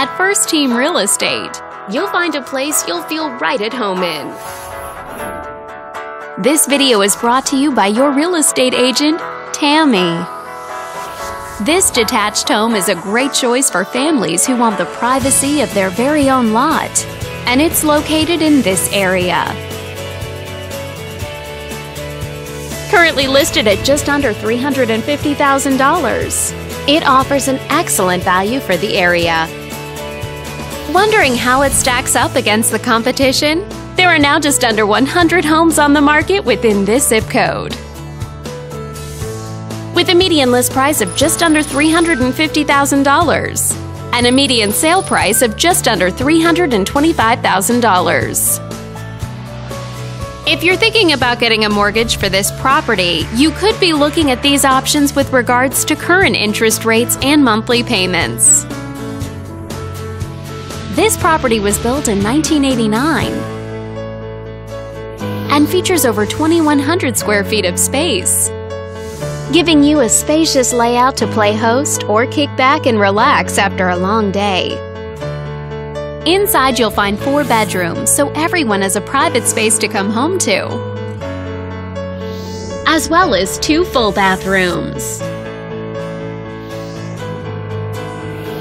At First Team Real Estate, you'll find a place you'll feel right at home in. This video is brought to you by your real estate agent, Tammy. This detached home is a great choice for families who want the privacy of their very own lot, and it's located in this area. Currently listed at just under $350,000, it offers an excellent value for the area. Wondering how it stacks up against the competition? There are now just under 100 homes on the market within this zip code. With a median list price of just under $350,000 and a median sale price of just under $325,000. If you're thinking about getting a mortgage for this property, you could be looking at these options with regards to current interest rates and monthly payments. This property was built in 1989 and features over 2,100 square feet of space, giving you a spacious layout to play host or kick back and relax after a long day. Inside, you'll find four bedrooms, so everyone has a private space to come home to, as well as two full bathrooms.